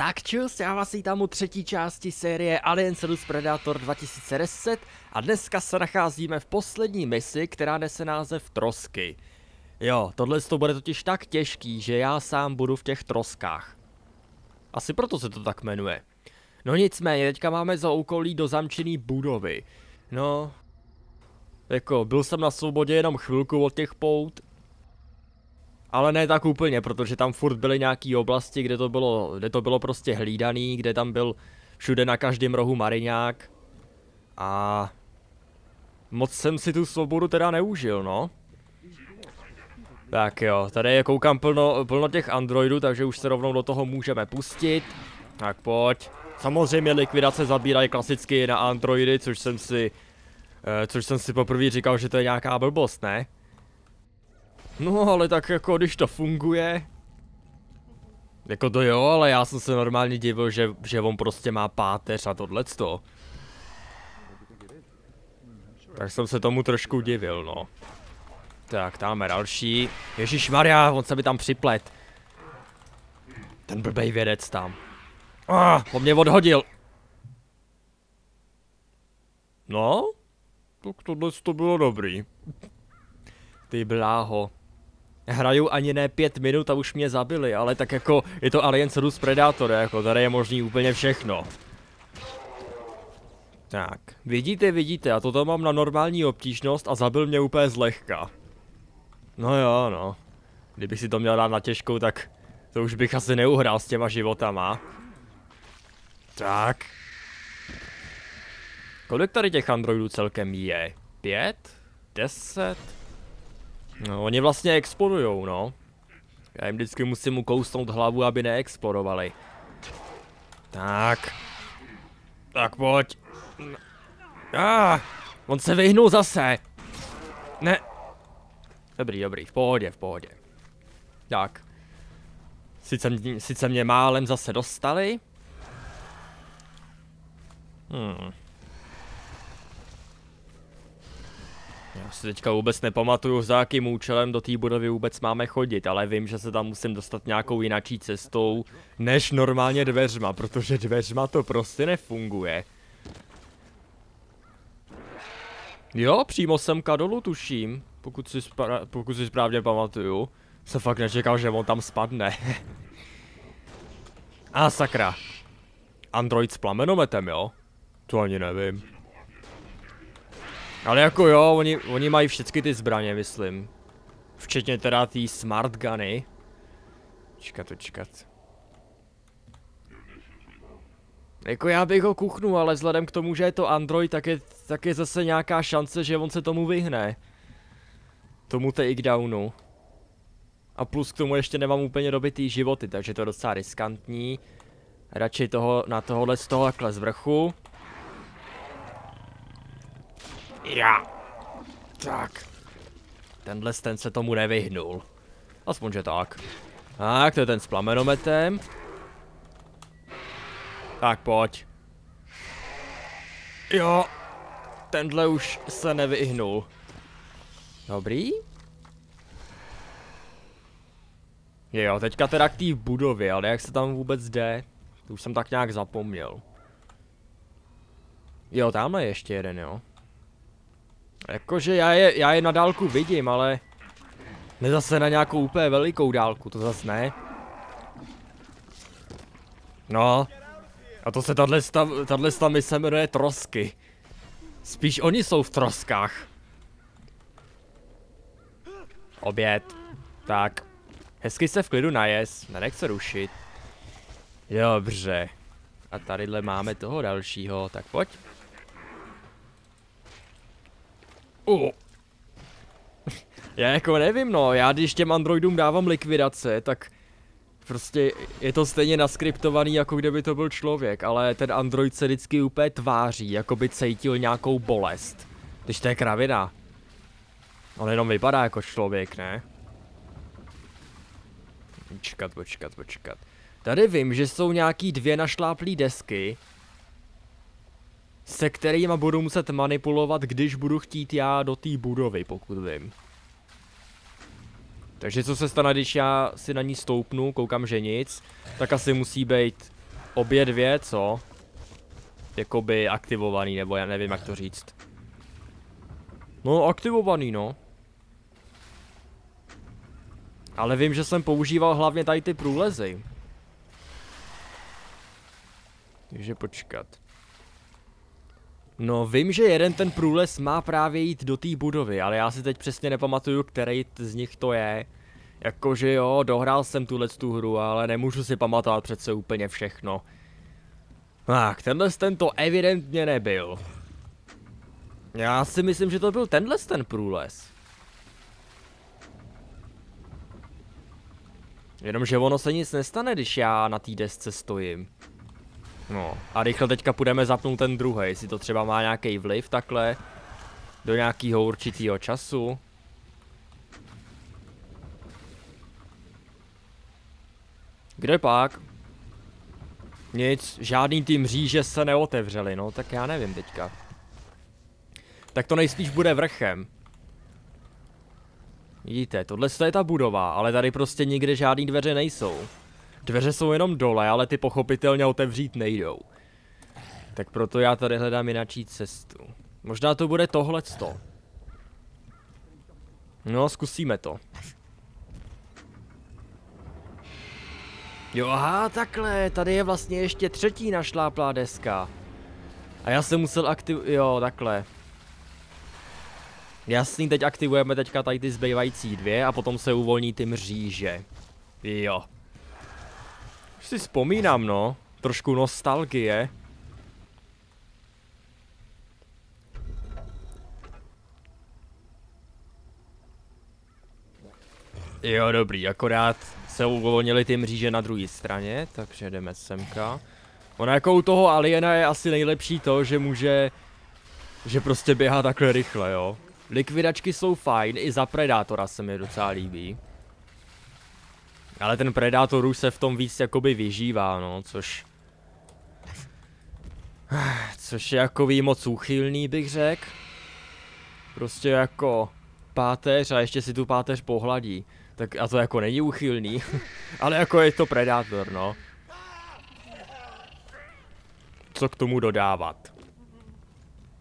Tak čus, já vás vítám u třetí části série Aliens vs Predator 2010 a dneska se nacházíme v poslední misi, která nese název Trosky. Jo, tohle to bude totiž tak těžký, že já sám budu v těch troskách. Asi proto se to tak jmenuje. No nicméně, teďka máme za úkolí do zamčený budovy. No, jako byl jsem na svobodě jenom chvilku od těch pout, ale ne tak úplně, protože tam furt byly nějaký oblasti, kde to bylo, kde to bylo prostě hlídaný, kde tam byl všude na každém rohu mariňák. A moc jsem si tu svobodu teda neužil, no. Tak jo, tady je koukám plno, plno těch androidů, takže už se rovnou do toho můžeme pustit. Tak pojď. Samozřejmě likvidace zabírají klasicky na androidy, což jsem si, eh, což jsem si poprvé říkal, že to je nějaká blbost, ne? No ale tak jako když to funguje. Jako to jo, ale já jsem se normálně divil, že, že on prostě má páteř a tohleto. Tak jsem se tomu trošku divil, no. Tak, tam máme další. Ježíš Maria, on se mi tam připlet. Ten blbej vědec tam. Ah, on mě odhodil. No, tak tohle to bylo dobrý. Ty bláho hraju ani ne pět minut a už mě zabili, ale tak jako je to Alien Rus Predator, jako tady je možný úplně všechno. Tak, vidíte, vidíte, já toto mám na normální obtížnost a zabil mě úplně zlehka. No jo, no. Kdybych si to měl dát na těžkou, tak to už bych asi neuhrál s těma životama. Tak. Kolik tady těch androidů celkem je? Pět? Deset? No, oni vlastně explodujou, no. Já jim vždycky musím ukousnout hlavu, aby neexplodovali. Tak. Tak pojď. Ah, on se vyhnul zase. Ne. Dobrý, dobrý, v pohodě, v pohodě. Tak. Sice, sice mě málem zase dostali. Hmm. Já si teďka vůbec nepamatuju, za jakým účelem do té budovy vůbec máme chodit, ale vím, že se tam musím dostat nějakou jinačí cestou, než normálně dveřma, protože dveřma to prostě nefunguje. Jo, přímo sem dolů tuším, pokud si, pokud si správně pamatuju. Se fakt nečekal, že on tam spadne. A sakra. Android s plamenometem, jo? To ani nevím. Ale jako jo, oni, oni mají všechny ty zbraně, myslím. Včetně teda ty smart guny. Čekat, čekat. Jako já bych ho kuchnu, ale vzhledem k tomu, že je to Android, tak je, tak je zase nějaká šance, že on se tomu vyhne. Tomu takedownu. A plus k tomu ještě nemám úplně dobitý životy, takže to je docela riskantní. Radši toho, na tohohle z toho takhle z vrchu. Já. Tak. Tenhle ten se tomu nevyhnul. Aspoň, že tak. Tak, to je ten s plamenometem. Tak, pojď. Jo. Tenhle už se nevyhnul. Dobrý. Jo, teďka teda k té budově, ale jak se tam vůbec jde? To už jsem tak nějak zapomněl. Jo, tamhle je ještě jeden, jo. Jakože já je, já je na dálku vidím, ale... Ne zase na nějakou úplně velikou dálku, to zase ne. No. A to se tahle, tahle mise jmenuje Trosky. Spíš oni jsou v troskách. Oběd. Tak. Hezky se v klidu najes, nenech se rušit. Dobře. A tadyhle máme toho dalšího, tak pojď. Uh. Já jako nevím no, já když těm androidům dávám likvidace, tak prostě je to stejně naskriptovaný, jako kdyby to byl člověk, ale ten android se vždycky úplně tváří, jako by cítil nějakou bolest. Když to je kravina. On jenom vypadá jako člověk, ne? Počkat, počkat, počkat. Tady vím, že jsou nějaký dvě našláplý desky, se kterými budu muset manipulovat, když budu chtít já do té budovy, pokud vím. Takže co se stane, když já si na ní stoupnu, koukám, že nic, tak asi musí být obě dvě, co? Jakoby aktivovaný, nebo já nevím, jak to říct. No, aktivovaný, no. Ale vím, že jsem používal hlavně tady ty průlezy. Takže počkat. No, vím, že jeden ten průlez má právě jít do té budovy, ale já si teď přesně nepamatuju, který z nich to je. Jakože jo, dohrál jsem tuhle tu hru, ale nemůžu si pamatovat přece úplně všechno. Tak, tenhle ten to evidentně nebyl. Já si myslím, že to byl tenhle ten průles. Jenomže ono se nic nestane, když já na té desce stojím. No, a rychle teďka půjdeme zapnout ten druhý, jestli to třeba má nějaký vliv takhle. Do nějakého určitého času. Kde pak? Nic, žádný tým říže se neotevřeli, no tak já nevím teďka. Tak to nejspíš bude vrchem. Vidíte, tohle je ta budova, ale tady prostě nikde žádný dveře nejsou. Dveře jsou jenom dole, ale ty pochopitelně otevřít nejdou. Tak proto já tady hledám jináčí cestu. Možná to bude tohleto. No, zkusíme to. Jo, aha, takhle, tady je vlastně ještě třetí našláplá deska. A já jsem musel aktiv... jo, takhle. Jasný, teď aktivujeme teďka tady ty zbývající dvě a potom se uvolní ty mříže. Jo. Si vzpomínám, no. Trošku nostalgie. Jo, dobrý, akorát se uvolnili ty mříže na druhé straně, takže jdeme semka. Ono jako u toho aliena je asi nejlepší to, že může, že prostě běhá takhle rychle, jo. Likvidačky jsou fajn, i za Predátora se mi docela líbí. Ale ten Predátor už se v tom víc jakoby vyžívá, no, což... Což je jako moc úchylný, bych řekl. Prostě jako páteř a ještě si tu páteř pohladí. Tak a to jako není úchylný, ale jako je to Predátor, no. Co k tomu dodávat?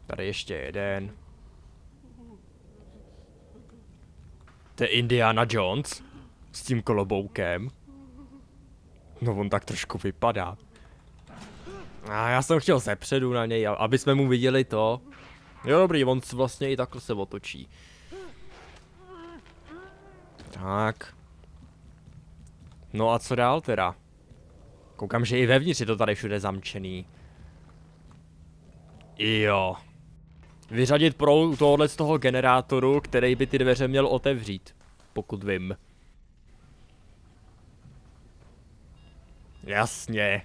Tady ještě jeden. To je Indiana Jones. S tím koloboukem. No on tak trošku vypadá. A já jsem chtěl zepředu na něj, aby jsme mu viděli to. Jo dobrý, on vlastně i takhle se otočí. Tak. No a co dál teda? Koukám, že i vevnitř je to tady všude zamčený. Jo. Vyřadit pro tohohle z toho generátoru, který by ty dveře měl otevřít. Pokud vím. Jasně.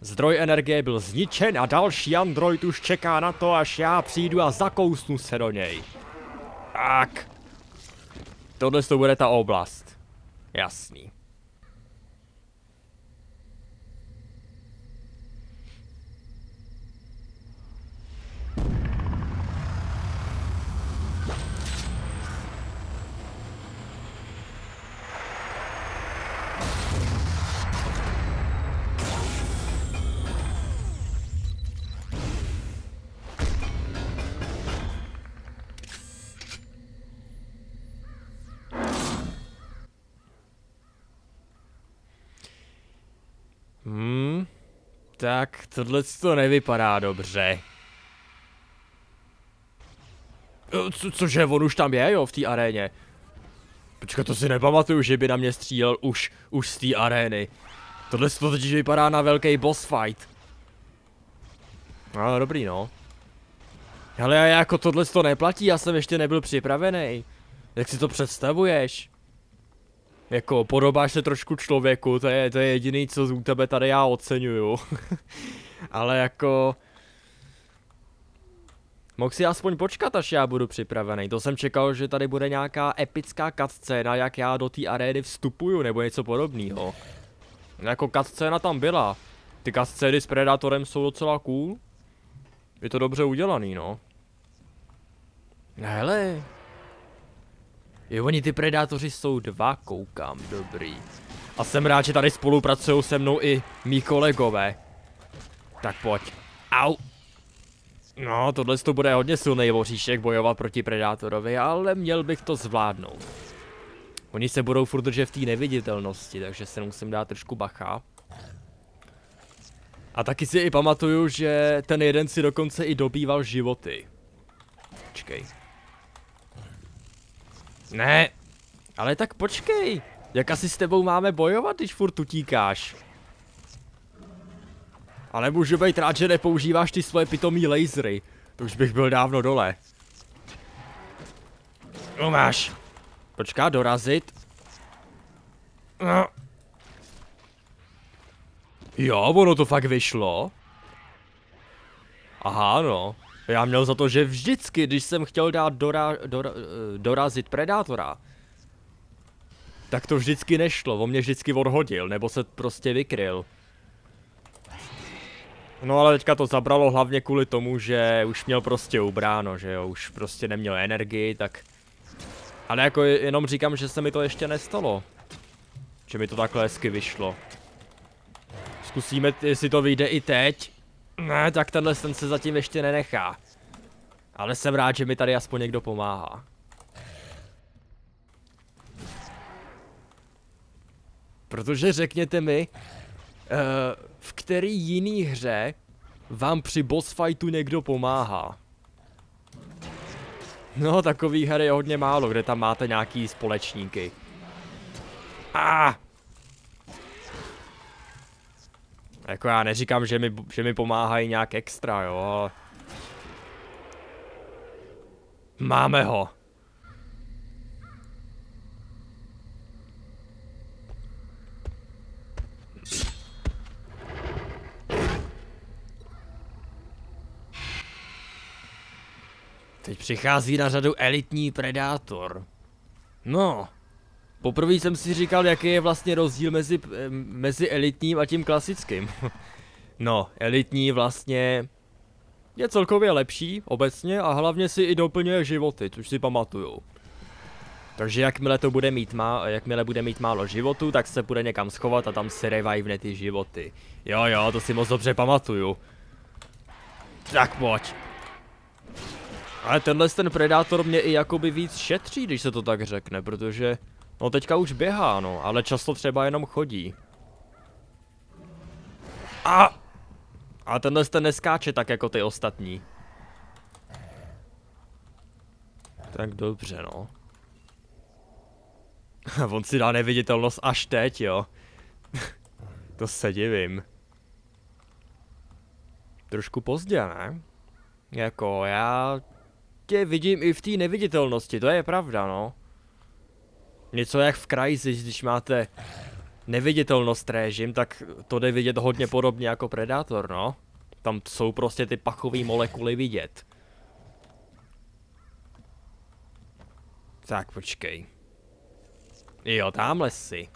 Zdroj energie byl zničen a další android už čeká na to, až já přijdu a zakousnu se do něj. Tak. Tohle to bude ta oblast. Jasný. Hmm, tak tohle to nevypadá dobře. Co, cože, on už tam je, jo, v té aréně. Počkat, to si nepamatuju, že by na mě střílel už, už z té arény. Tohle to totiž vypadá na velký boss fight. No, dobrý, no. Ale jako tohle to neplatí, já jsem ještě nebyl připravený. Jak si to představuješ? Jako, podobáš se trošku člověku, to je, to je jediný, co u tebe tady já oceňuju. Ale jako... Mohl si aspoň počkat, až já budu připravený. To jsem čekal, že tady bude nějaká epická cutscéna, jak já do té arény vstupuju, nebo něco podobného. Jako cutscéna tam byla. Ty cutscény s Predatorem jsou docela cool. Je to dobře udělaný, no. Hele, Jo, oni ty predátoři jsou dva, koukám, dobrý. A jsem rád, že tady spolupracují se mnou i mý kolegové. Tak pojď. Au. No, tohle to bude hodně silný voříšek bojovat proti predátorovi, ale měl bych to zvládnout. Oni se budou furt držet v té neviditelnosti, takže se musím dát trošku bacha. A taky si i pamatuju, že ten jeden si dokonce i dobýval životy. Počkej. Ne, ale tak počkej. Jak asi s tebou máme bojovat, když furt utíkáš? Ale můžu být rád, že nepoužíváš ty svoje pitomý lasery. To už bych byl dávno dole. No máš. Počká, dorazit. No. Jo, ono to fakt vyšlo. Aha, no. Já měl za to, že vždycky, když jsem chtěl dát dora, dora, eh, dorazit predátora, tak to vždycky nešlo, on mě vždycky odhodil, nebo se prostě vykryl. No ale teďka to zabralo hlavně kvůli tomu, že už měl prostě ubráno, že jo, už prostě neměl energii, tak... Ale jako jenom říkám, že se mi to ještě nestalo. Že mi to takhle hezky vyšlo. Zkusíme, jestli to vyjde i teď. Ne, tak tenhle ten se zatím ještě nenechá. Ale jsem rád, že mi tady aspoň někdo pomáhá. Protože řekněte mi, uh, v který jiný hře vám při boss fightu někdo pomáhá? No, takový her je hodně málo, kde tam máte nějaký společníky. A! Ah! Jako já neříkám, že mi, že mi pomáhají nějak extra, jo. Máme ho. Teď přichází na řadu elitní predátor. No, poprvé jsem si říkal, jaký je vlastně rozdíl mezi, mezi elitním a tím klasickým. no, elitní vlastně je celkově lepší obecně a hlavně si i doplňuje životy, což si pamatuju. Takže jakmile to bude mít má, jakmile bude mít málo životu, tak se bude někam schovat a tam se revivne ty životy. Jo jo, to si moc dobře pamatuju. Tak pojď. Ale tenhle ten predátor mě i jakoby víc šetří, když se to tak řekne, protože... No teďka už běhá, no, ale často třeba jenom chodí. A! A tenhle ten neskáče tak jako ty ostatní. Tak dobře, no. On si dá neviditelnost až teď, jo. to se divím. Trošku pozdě, ne? Jako, já tě vidím i v té neviditelnosti, to je pravda, no. Něco jak v Crysis, když máte neviditelnost režim, tak to jde vidět hodně podobně jako Predator, no. Tam jsou prostě ty pachové molekuly vidět. Tak počkej. Jo, tamhle si.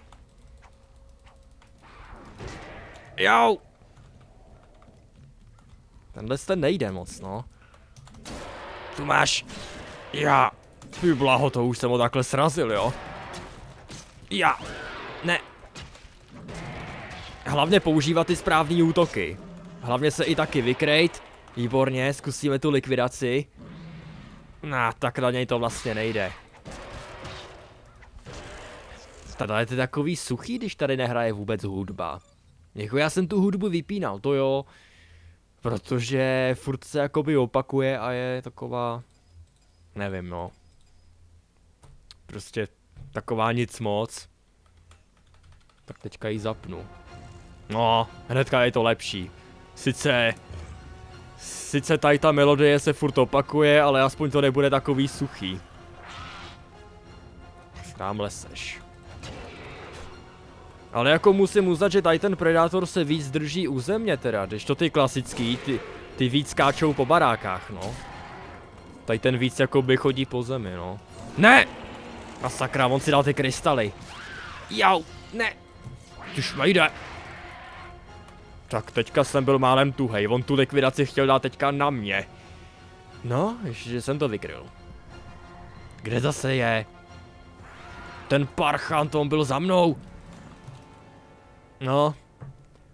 Jo! Tenhle ten nejde moc, no. Tu máš. Já. Ty blaho, to už jsem ho takhle srazil, jo. Já. Ne. Hlavně používat ty správné útoky. Hlavně se i taky vykrejt. Výborně, zkusíme tu likvidaci. No, tak na něj to vlastně nejde. Tady je to takový suchý, když tady nehraje vůbec hudba. Jako já jsem tu hudbu vypínal, to jo. Protože furt se jakoby opakuje a je taková... Nevím no. Prostě taková nic moc. Tak teďka ji zapnu. No, hnedka je to lepší. Sice... Sice tady ta melodie se furt opakuje, ale aspoň to nebude takový suchý. Tamhle seš. Ale jako musím uznat, že tady ten Predátor se víc drží u země teda, když to ty klasický, ty, ty víc skáčou po barákách, no. Tady ten víc jakoby chodí po zemi, no. Ne! A sakra, on si dal ty krystaly. Jau, ne. Už jde. Tak teďka jsem byl málem tuhej, on tu likvidaci chtěl dát teďka na mě. No, ještě jsem to vykryl. Kde zase je? ten parchan, to on byl za mnou. No,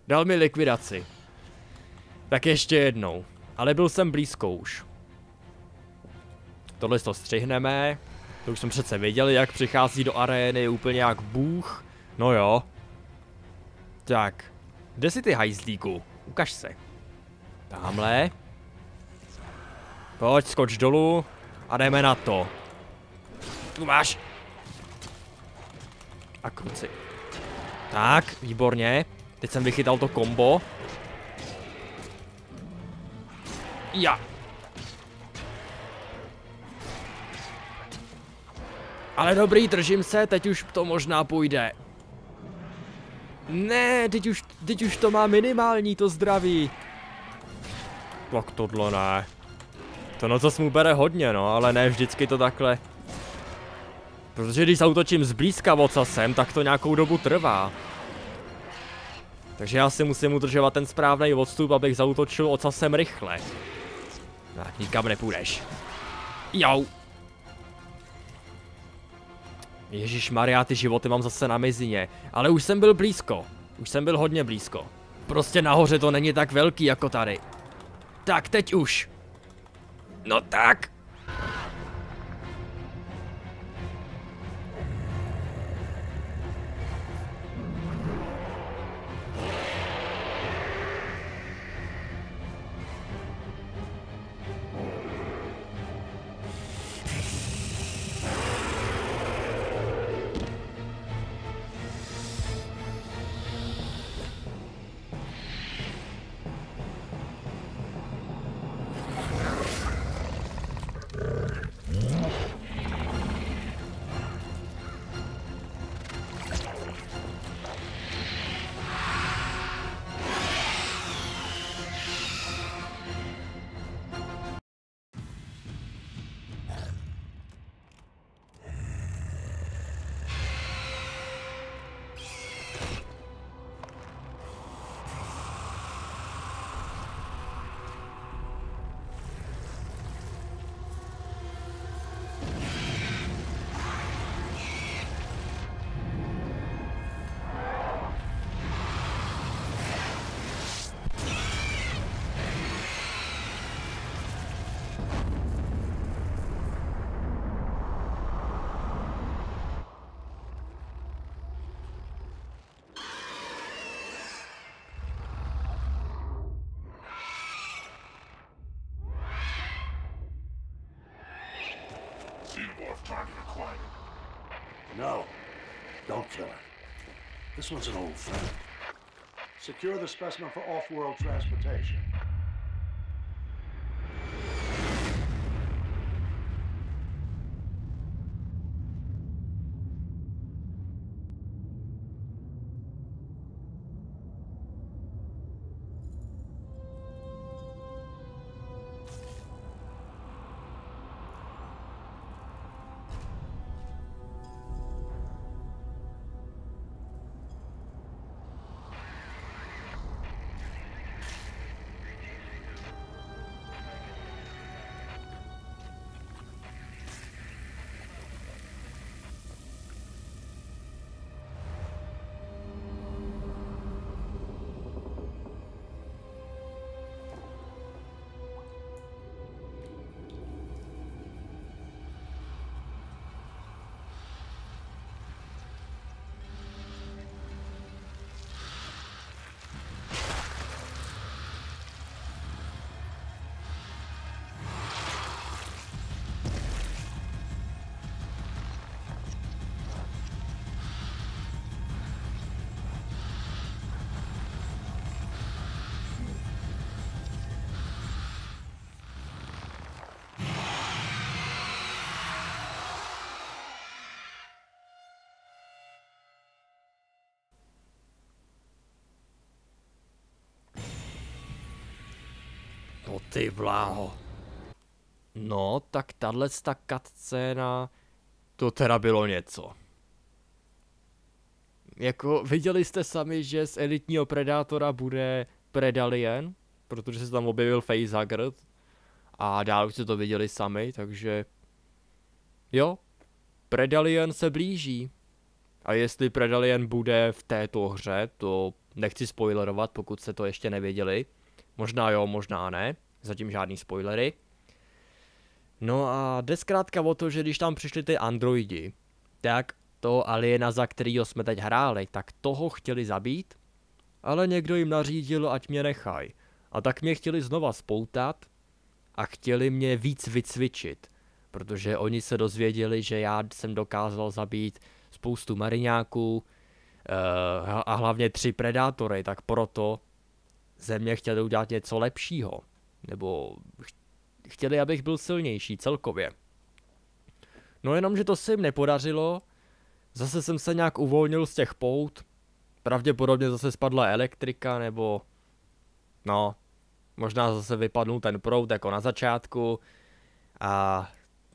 dal mi likvidaci. Tak ještě jednou. Ale byl jsem blízko už. Tohle to střihneme. To už jsem přece věděl, jak přichází do arény úplně jak bůh. No jo. Tak. Kde jsi ty hajzlíku? Ukaž se. Tamhle. Pojď, skoč dolů a jdeme na to. Tu máš. A kruci. Tak, výborně. Teď jsem vychytal to kombo. Ja. Ale dobrý, držím se, teď už to možná půjde. Ne, teď už, teď už to má minimální, to zdraví. Tak tohle ne. To no co mu bere hodně, no, ale ne vždycky to takhle. Protože když zautočím zblízka sem, tak to nějakou dobu trvá. Takže já si musím udržovat ten správný odstup, abych zautočil ocasem rychle. Tak, nikam nepůjdeš. Jau. Ježíš Maria, ty životy mám zase na mizině. Ale už jsem byl blízko. Už jsem byl hodně blízko. Prostě nahoře to není tak velký jako tady. Tak, teď už. No tak. No. Don't kill her. This one's an old friend. Secure the specimen for off-world transportation. Ty bláho. No, tak tahle ta cutscéna, to teda bylo něco. Jako, viděli jste sami, že z elitního predátora bude Predalien, protože se tam objevil facehugger a dál už jste to viděli sami, takže jo, Predalien se blíží. A jestli Predalien bude v této hře, to nechci spoilerovat, pokud se to ještě nevěděli. Možná jo, možná ne, zatím žádný spoilery. No a jde zkrátka o to, že když tam přišli ty androidi, tak toho aliena, za kterýho jsme teď hráli, tak toho chtěli zabít, ale někdo jim nařídil, ať mě nechaj. A tak mě chtěli znova spoutat a chtěli mě víc vycvičit, protože oni se dozvěděli, že já jsem dokázal zabít spoustu mariňáků uh, a hlavně tři predátory, tak proto ze mě chtěli udělat něco lepšího. Nebo chtěli, abych byl silnější celkově. No jenom, že to se jim nepodařilo, zase jsem se nějak uvolnil z těch pout, pravděpodobně zase spadla elektrika, nebo no, možná zase vypadnul ten proud jako na začátku a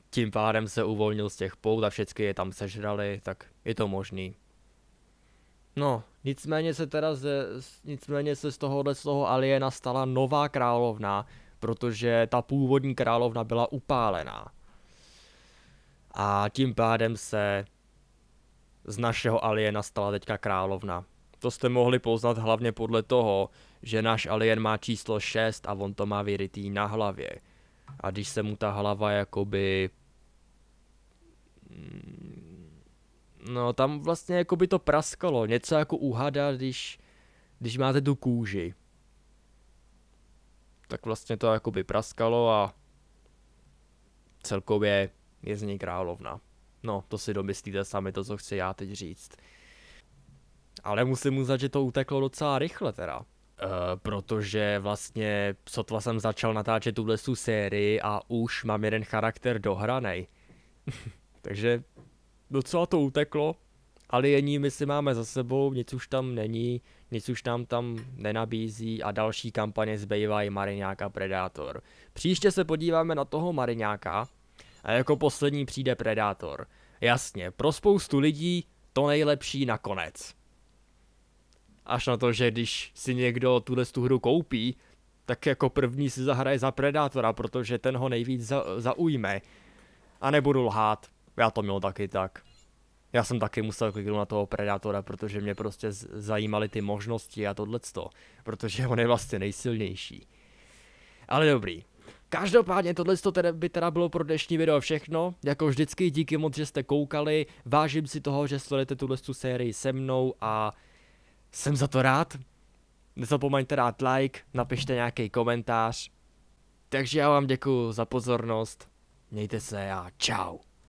tím pádem se uvolnil z těch pout a všechny je tam sežrali, tak je to možný. No, nicméně se teda ze, nicméně se z tohohle z toho aliena stala nová královna, protože ta původní královna byla upálená. A tím pádem se z našeho aliena stala teďka královna. To jste mohli poznat hlavně podle toho, že náš alien má číslo 6 a on to má vyrytý na hlavě. A když se mu ta hlava jakoby... No tam vlastně jakoby to praskalo, něco jako uhada, když, když máte tu kůži. Tak vlastně to jakoby praskalo a celkově je z ní královna. No, to si domyslíte sami to, co chci já teď říct. Ale musím uznat, že to uteklo docela rychle teda. Uh, protože vlastně sotva jsem začal natáčet tuhle sérii a už mám jeden charakter dohranej. Takže docela to uteklo. Aliení my si máme za sebou, nic už tam není, nic už nám tam nenabízí a další kampaně zbývají Mariňák a Predátor. Příště se podíváme na toho Mariňáka a jako poslední přijde Predátor. Jasně, pro spoustu lidí to nejlepší nakonec. Až na to, že když si někdo tuhle tu hru koupí, tak jako první si zahraje za Predátora, protože ten ho nejvíc za, zaujme. A nebudu lhát, já to měl taky tak. Já jsem taky musel kliknout na toho Predátora, protože mě prostě zajímaly ty možnosti a tohleto, protože on je vlastně nejsilnější. Ale dobrý. Každopádně tohle by teda bylo pro dnešní video všechno. Jako vždycky díky moc, že jste koukali. Vážím si toho, že sledujete tuhle sérii se mnou a jsem za to rád. Nezapomeňte dát like, napište nějaký komentář. Takže já vám děkuji za pozornost. Mějte se a čau.